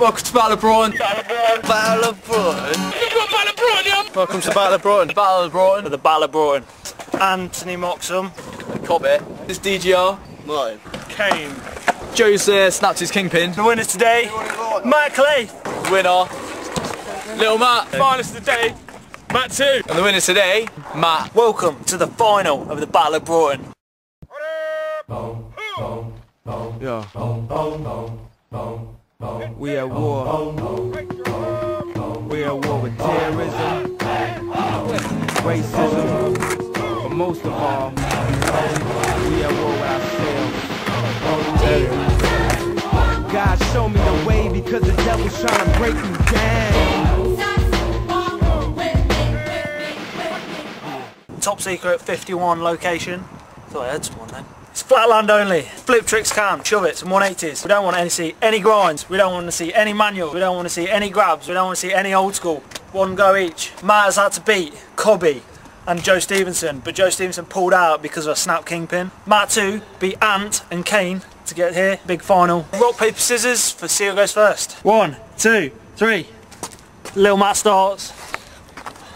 Welcome to Battle of Broughton. Battle of Broughton. Welcome to Battle of Broughton. Battle of Broughton. the Battle of Broughton. Anthony Moxham. Cobby. This is DGR. Mine. Kane. Joe's uh, snapped his kingpin. The winner today, Matt Clay. Winner. Little Matt. Finalist of the day, Matt 2. And the winner today, Matt. Welcome to the final of the Battle of Broughton. Yeah. We at war. We at war with terrorism, racism, but most of all, we at war with ourselves. God show me the way because the devil's trying to break me down. Top secret 51 location. Thought I heard someone then. It's flatland only. Flip tricks cam, shove it, some 180s. We don't want to see any grinds. We don't want to see any manual. We don't want to see any grabs. We don't want to see any old school. One go each. Matt has had to beat Cobby and Joe Stevenson, but Joe Stevenson pulled out because of a snap kingpin. Matt 2 beat Ant and Kane to get here. Big final. Rock, paper, scissors for see who goes first. One, two, three. Little Matt starts.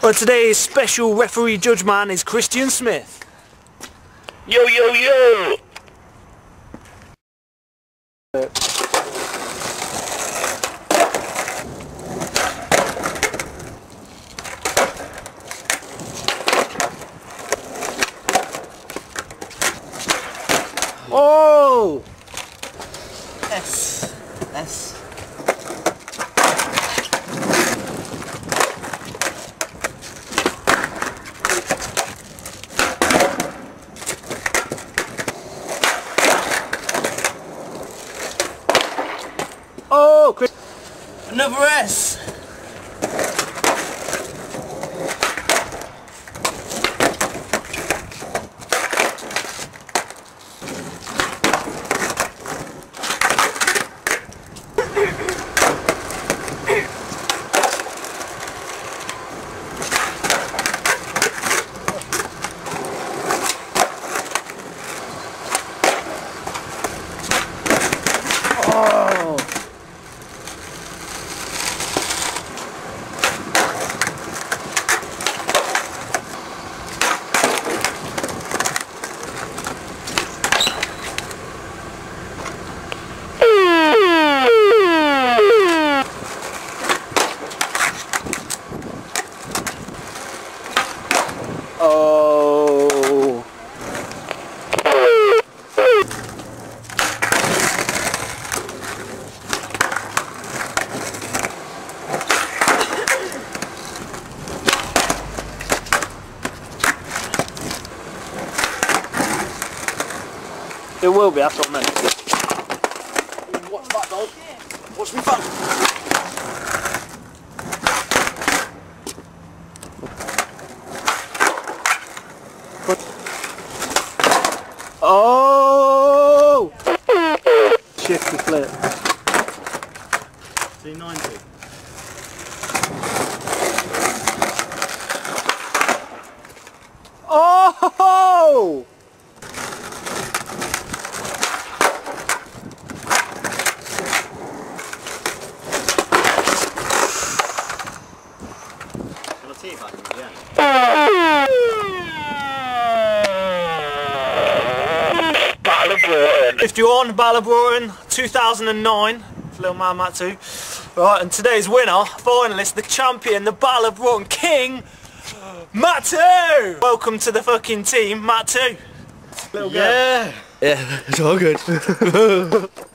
But today's special referee judge man is Christian Smith. Yo, yo, yo! Oh! S. S. Chris Another S. It will be, that's what I meant. Watch that, dog. Watch me back. Oh! Shift the flip. C90. Oh! Battle of Broughton. 51 Battle of Broughton 2009 for Little Man Matt 2 right and today's winner finalist the champion the Battle of Broughton King Matt 2 welcome to the fucking team Matt 2 little girl Yeah. Yeah, it's all good.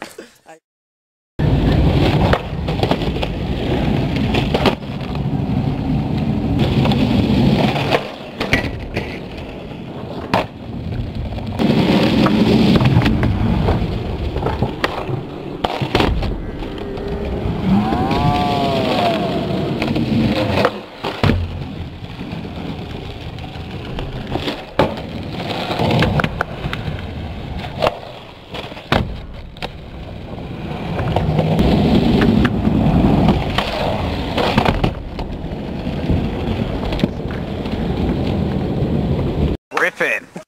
happen.